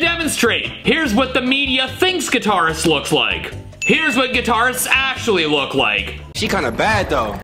demonstrate, here's what the media thinks guitarists looks like. Here's what guitarists actually look like. She kinda bad though.